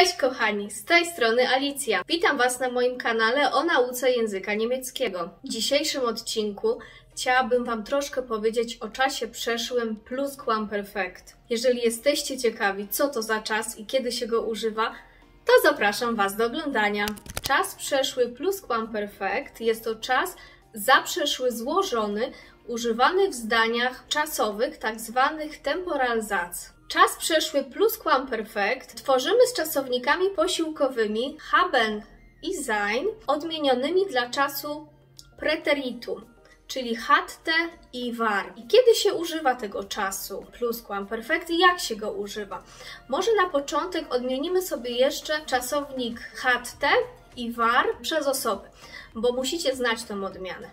Cześć kochani, z tej strony Alicja. Witam Was na moim kanale o nauce języka niemieckiego. W dzisiejszym odcinku chciałabym Wam troszkę powiedzieć o czasie przeszłym plusquamperfect. Jeżeli jesteście ciekawi, co to za czas i kiedy się go używa, to zapraszam Was do oglądania. Czas przeszły plusquamperfect jest to czas zaprzeszły złożony, używany w zdaniach czasowych, tak zwanych temporalsatz. Czas przeszły plusquamperfect tworzymy z czasownikami posiłkowymi haben i sein odmienionymi dla czasu preteritum, czyli hatte i war. I kiedy się używa tego czasu plusquamperfect i jak się go używa? Może na początek odmienimy sobie jeszcze czasownik hatte i war przez osoby, bo musicie znać tą odmianę.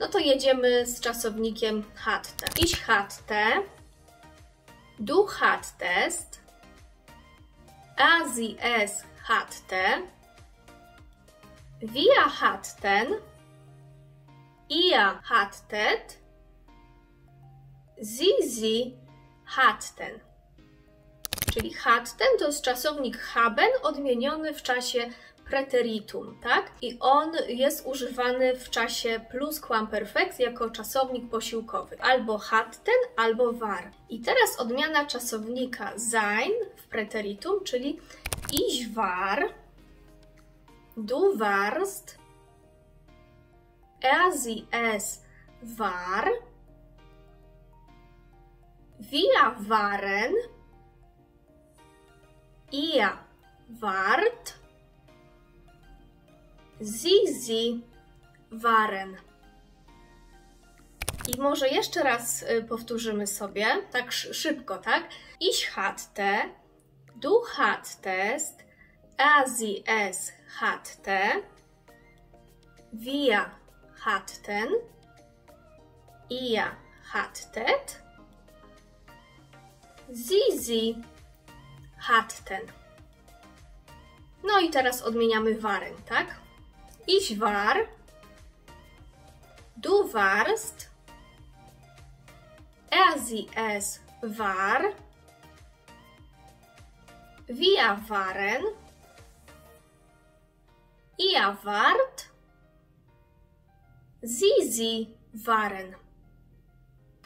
No to jedziemy z czasownikiem hatte. Ich hatte, du hattest, sie es hatte, wir hatten, ihr hattet, sie sie hatten. Czyli hatten to jest czasownik haben odmieniony w czasie preteritum, tak? I on jest używany w czasie plusquamperfect jako czasownik posiłkowy. Albo hatten, albo war. I teraz odmiana czasownika sein w preteritum, czyli ich war, du warst, er sie es war, wir waren, ihr wart, Sie waren. I może jeszcze raz y, powtórzymy sobie, tak szybko, tak? Ich hatte, du hattest, sie, es hatte, wir hatten, ihr hattet, sie, sie hatten. No i teraz odmieniamy waren, tak? Ich war, du warst, er sie es war, wir waren, ihr wart, sie sie waren.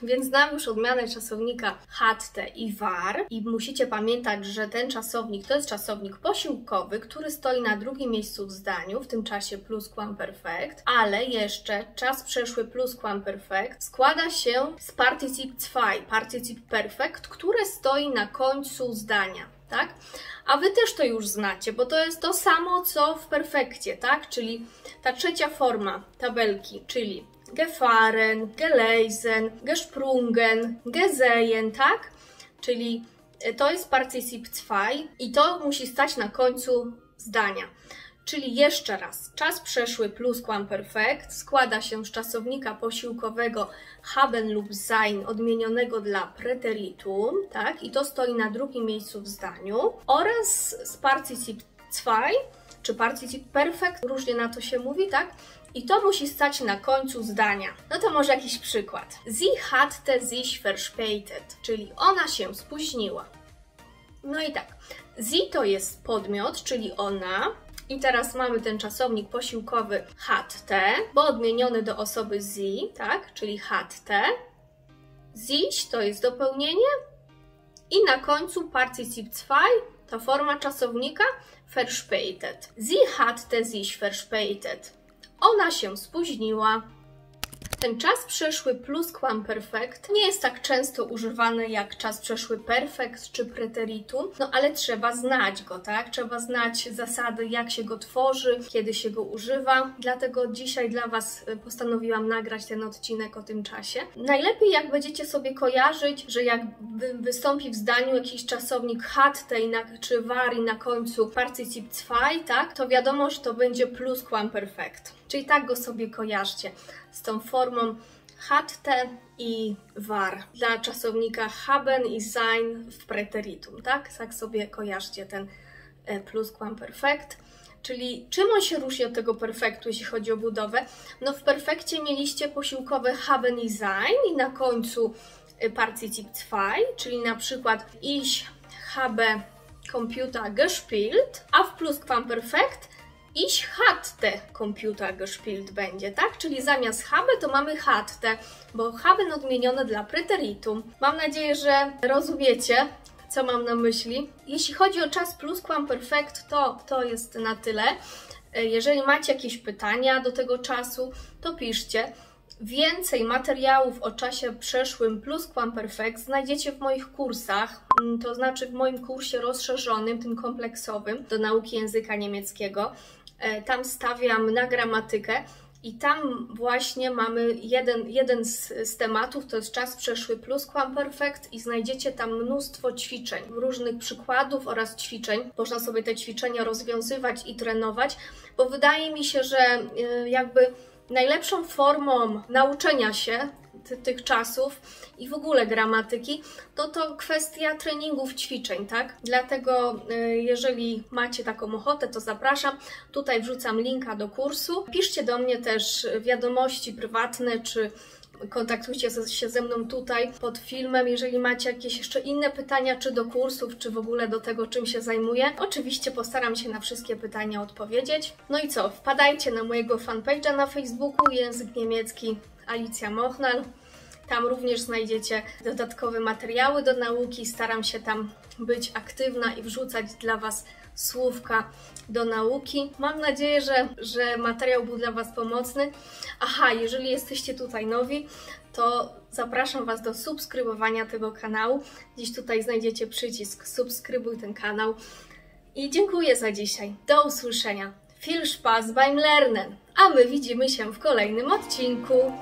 Więc znam już odmianę czasownika hatte i war i musicie pamiętać, że ten czasownik to jest czasownik posiłkowy, który stoi na drugim miejscu w zdaniu, w tym czasie plusquamperfect, ale jeszcze czas przeszły plusquamperfect składa się z particip 2, particip perfect, które stoi na końcu zdania. Tak? A wy też to już znacie, bo to jest to samo co w perfekcie, tak? Czyli ta trzecia forma tabelki, czyli gefahren, gelesen, gesprungen, gesehen, tak? Czyli e, to jest particip 2 i to musi stać na końcu zdania. Czyli jeszcze raz, czas przeszły plusquamperfect składa się z czasownika posiłkowego haben lub sein odmienionego dla preteritum, tak? I to stoi na drugim miejscu w zdaniu oraz z particip 2 czy particip perfect, różnie na to się mówi, tak? I to musi stać na końcu zdania. No to może jakiś przykład. Sie hatte sich verspätet, czyli ona się spóźniła. No i tak, sie to jest podmiot, czyli ona. I teraz mamy ten czasownik posiłkowy hatte, bo odmieniony do osoby sie, tak, czyli hatte. Sich to jest dopełnienie. I na końcu particip 2 to forma czasownika verspätet. Sie hatte sich verspätet. Ona się spóźniła. Ten czas przeszły plusquamperfect nie jest tak często używany jak czas przeszły perfekt czy preteritum, no ale trzeba znać go, tak? Trzeba znać zasady, jak się go tworzy, kiedy się go używa. Dlatego dzisiaj dla Was y, postanowiłam nagrać ten odcinek o tym czasie. Najlepiej jak będziecie sobie kojarzyć, że jak wystąpi w zdaniu jakiś czasownik hatte czy war i na końcu particip 2, tak? To wiadomo, że to będzie plusquamperfect. Czyli tak go sobie kojarzcie z tą formą hatte i war dla czasownika haben i sein w preteritum, tak? Tak sobie kojarzcie ten e, plusquamperfect. Czyli czym on się różni od tego perfektu, jeśli chodzi o budowę? No w perfekcie mieliście posiłkowe haben i sein i na końcu e, particip 2, czyli na przykład ich habe Computer gespielt, a w Plusquamperfekt ich hatte Computer gespielt będzie, tak? Czyli zamiast habe to mamy hatte, bo haben odmienione dla preteritum. Mam nadzieję, że rozumiecie, co mam na myśli. Jeśli chodzi o czas plusquamperfect, to to jest na tyle. Jeżeli macie jakieś pytania do tego czasu, to piszcie. Więcej materiałów o czasie przeszłym plus Perfect znajdziecie w moich kursach, mm, to znaczy w moim kursie rozszerzonym, tym kompleksowym do nauki języka niemieckiego. E, tam stawiam na gramatykę i tam właśnie mamy jeden, jeden z, z, tematów, to jest czas przeszły plus Perfect i znajdziecie tam mnóstwo ćwiczeń, różnych przykładów oraz ćwiczeń. Można sobie te ćwiczenia rozwiązywać i trenować, bo wydaje mi się, że e, jakby najlepszą formą nauczenia się tych czasów i w ogóle gramatyki, to to kwestia treningów, ćwiczeń, tak? Dlatego y, jeżeli macie taką ochotę, to zapraszam. Tutaj wrzucam linka do kursu. Piszcie do mnie też wiadomości prywatne, czy kontaktujcie się ze mną tutaj pod filmem, jeżeli macie jakieś jeszcze inne pytania, czy do kursów, czy w ogóle do tego, czym się zajmuję. Oczywiście postaram się na wszystkie pytania odpowiedzieć. No i co, wpadajcie na mojego fanpage'a na Facebooku, język niemiecki Alicja Mochnal. Tam również znajdziecie dodatkowe materiały do nauki. Staram się tam być aktywna i wrzucać dla Was słówka do nauki. Mam nadzieję, że, że materiał był dla Was pomocny. Aha, jeżeli jesteście tutaj nowi, to zapraszam Was do subskrybowania tego kanału. Gdzieś tutaj znajdziecie przycisk subskrybuj ten kanał. I dziękuję za dzisiaj. Do usłyszenia. Viel Spaß beim Lernen! A my widzimy się w kolejnym odcinku.